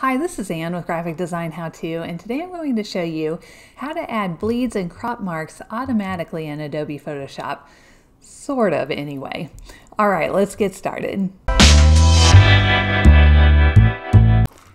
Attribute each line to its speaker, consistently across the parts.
Speaker 1: Hi, this is Anne with Graphic Design How To, and today I'm going to show you how to add bleeds and crop marks automatically in Adobe Photoshop. Sort of, anyway. All right, let's get started.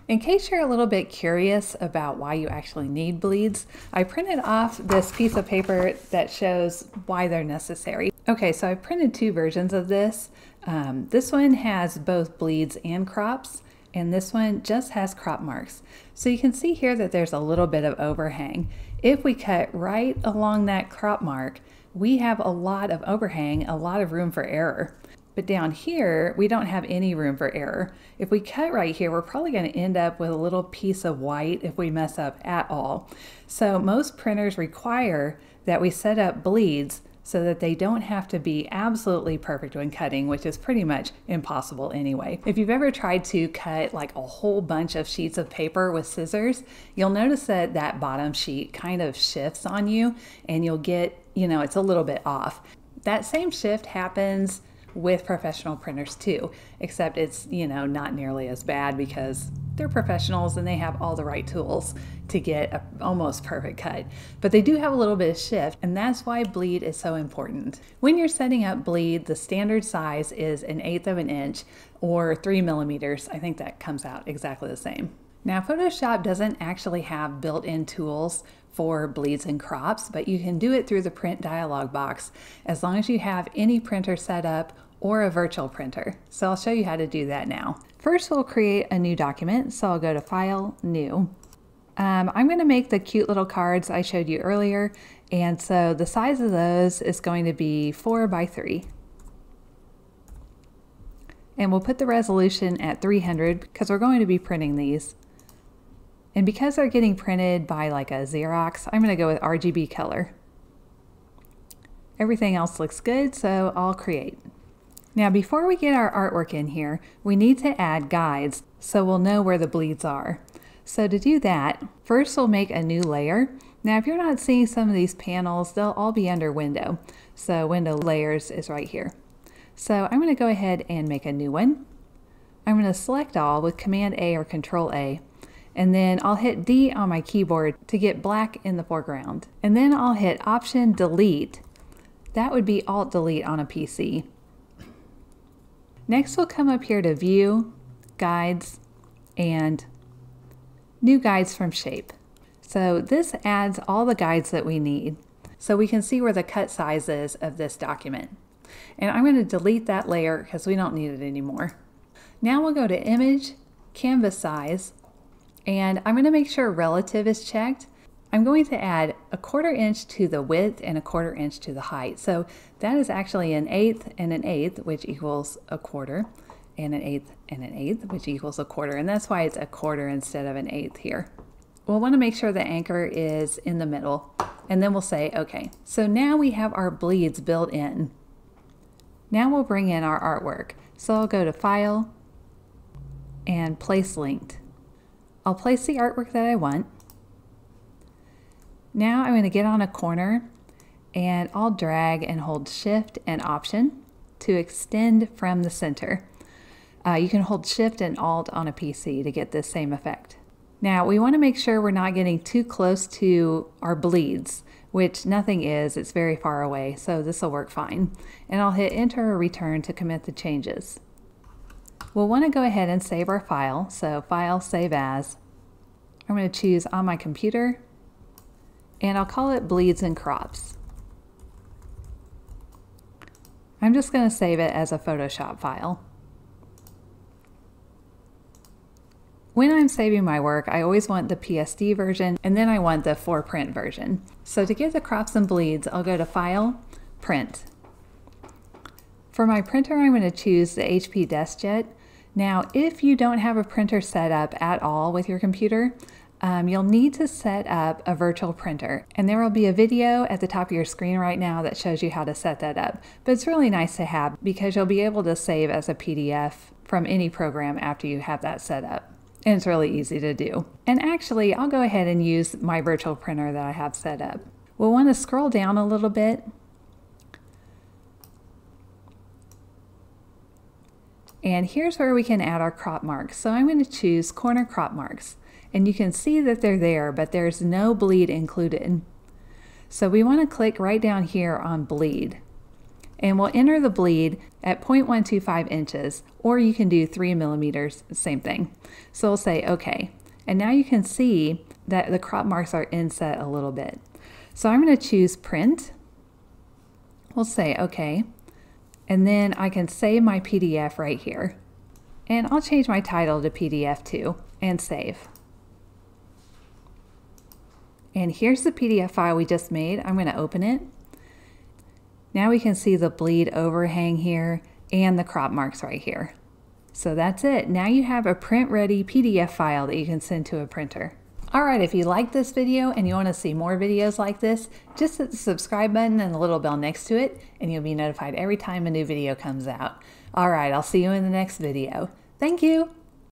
Speaker 1: In case you're a little bit curious about why you actually need bleeds, I printed off this piece of paper that shows why they're necessary. Okay, so I printed two versions of this. Um, this one has both bleeds and crops, and this one just has crop marks. So you can see here that there's a little bit of overhang. If we cut right along that crop mark, we have a lot of overhang, a lot of room for error. But down here, we don't have any room for error. If we cut right here, we're probably gonna end up with a little piece of white if we mess up at all. So most printers require that we set up bleeds so that they don't have to be absolutely perfect when cutting, which is pretty much impossible anyway. If you've ever tried to cut like a whole bunch of sheets of paper with scissors, you'll notice that that bottom sheet kind of shifts on you and you'll get, you know, it's a little bit off. That same shift happens with professional printers too, except it's, you know, not nearly as bad because they're professionals and they have all the right tools to get a almost perfect cut. But they do have a little bit of shift, and that's why bleed is so important. When you're setting up bleed, the standard size is an eighth of an inch or three millimeters. I think that comes out exactly the same. Now, Photoshop doesn't actually have built-in tools for bleeds and crops, but you can do it through the print dialog box as long as you have any printer set up or a virtual printer. So I'll show you how to do that now. First, we'll create a new document. So I'll go to File, New. Um, I'm going to make the cute little cards I showed you earlier. And so the size of those is going to be 4 by 3. And we'll put the resolution at 300 because we're going to be printing these. And because they're getting printed by like a Xerox, I'm going to go with RGB color. Everything else looks good, so I'll create. Now before we get our artwork in here, we need to add guides so we'll know where the bleeds are. So to do that, first we'll make a new layer. Now if you're not seeing some of these panels, they'll all be under window. So window layers is right here. So I'm going to go ahead and make a new one. I'm going to select all with Command A or Control A. And then I'll hit D on my keyboard to get black in the foreground. And then I'll hit Option Delete. That would be Alt Delete on a PC. Next we'll come up here to View, Guides, and New Guides from Shape. So this adds all the guides that we need so we can see where the cut size is of this document. And I'm going to delete that layer because we don't need it anymore. Now we'll go to Image, Canvas Size, and I'm going to make sure Relative is checked I'm going to add a quarter inch to the width and a quarter inch to the height. So that is actually an eighth and an eighth, which equals a quarter, and an eighth and an eighth, which equals a quarter. And that's why it's a quarter instead of an eighth here. We'll want to make sure the anchor is in the middle, and then we'll say, okay. So now we have our bleeds built in. Now we'll bring in our artwork. So I'll go to File and Place Linked. I'll place the artwork that I want. Now I'm going to get on a corner and I'll drag and hold shift and option to extend from the center. Uh, you can hold shift and alt on a PC to get this same effect. Now we want to make sure we're not getting too close to our bleeds, which nothing is, it's very far away, so this will work fine. And I'll hit enter or return to commit the changes. We'll want to go ahead and save our file, so file, save as. I'm going to choose on my computer and I'll call it bleeds and crops. I'm just going to save it as a Photoshop file. When I'm saving my work, I always want the PSD version and then I want the for print version. So to get the crops and bleeds, I'll go to File, Print. For my printer, I'm going to choose the HP DeskJet. Now, if you don't have a printer set up at all with your computer, um, you'll need to set up a virtual printer. And there will be a video at the top of your screen right now that shows you how to set that up. But it's really nice to have because you'll be able to save as a PDF from any program after you have that set up. And it's really easy to do. And actually, I'll go ahead and use my virtual printer that I have set up. We'll want to scroll down a little bit And here's where we can add our crop marks. So I'm going to choose corner crop marks. And you can see that they're there, but there's no bleed included. So we want to click right down here on bleed. And we'll enter the bleed at 0.125 inches, or you can do 3 millimeters, same thing. So we'll say OK. And now you can see that the crop marks are inset a little bit. So I'm going to choose print. We'll say OK. And then I can save my PDF right here. And I'll change my title to PDF too and save. And here's the PDF file we just made. I'm going to open it. Now we can see the bleed overhang here and the crop marks right here. So that's it. Now you have a print ready PDF file that you can send to a printer. Alright, if you like this video and you want to see more videos like this, just hit the subscribe button and the little bell next to it and you'll be notified every time a new video comes out. Alright, I'll see you in the next video. Thank you!